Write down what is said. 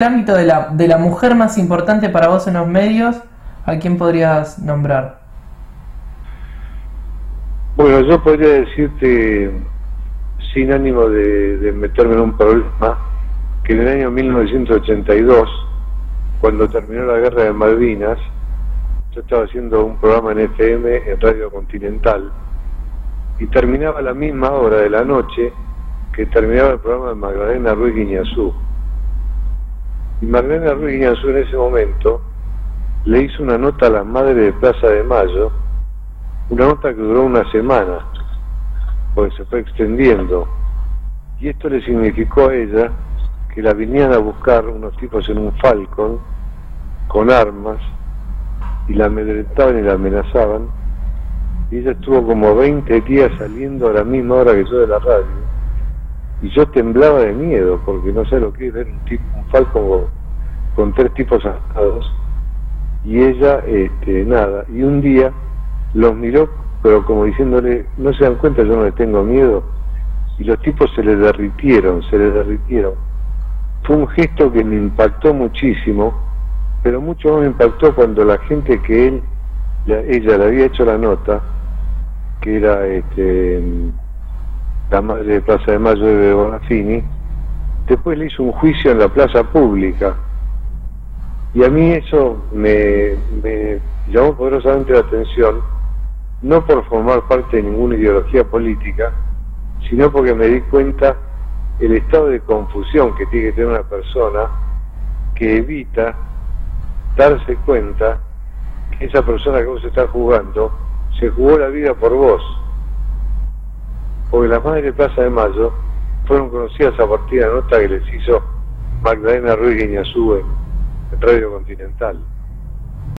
el ámbito de la, de la mujer más importante para vos en los medios, ¿a quién podrías nombrar? Bueno, yo podría decirte, sin ánimo de, meterme en un problema, que en el año 1982, cuando terminó la guerra de Malvinas, yo estaba haciendo un programa en FM en Radio Continental y terminaba a la misma hora de la noche que terminaba el programa de Magdalena Ruiz Guiñazú. Y Magdalena Ruiz en ese momento le hizo una nota a la madre de Plaza de Mayo, una nota que duró una semana, porque se fue extendiendo. Y esto le significó a ella que la vinieran a buscar unos tipos en un Falcon con armas y la amedrentaban y la amenazaban. Y ella estuvo como 20 días saliendo a la misma hora que yo de la radio y yo temblaba de miedo porque no sé lo que ver un tipo un falcon con, tres tipos armados y ella este nada. Y un día los miró pero como diciéndole no se dan cuenta yo no le tengo miedo y los tipos se le derritieron se le derritieron. Fue un gesto que me impactó muchísimo pero mucho más me impactó cuando la gente que él ella le había hecho la nota que era este la madre de Plaza de Mayo de Bonafini, después le hizo un juicio en la plaza pública. Y a mí eso me, llamó poderosamente la atención, no por formar parte de ninguna ideología política, sino porque me di cuenta el estado de confusión que tiene que tener una persona que evita darse cuenta que esa persona que vos estás jugando se jugó la vida por vos porque las madres de Plaza de Mayo fueron conocidas a partir de la nota que les hizo Magdalena Ruiz Guiñazú en Radio Continental.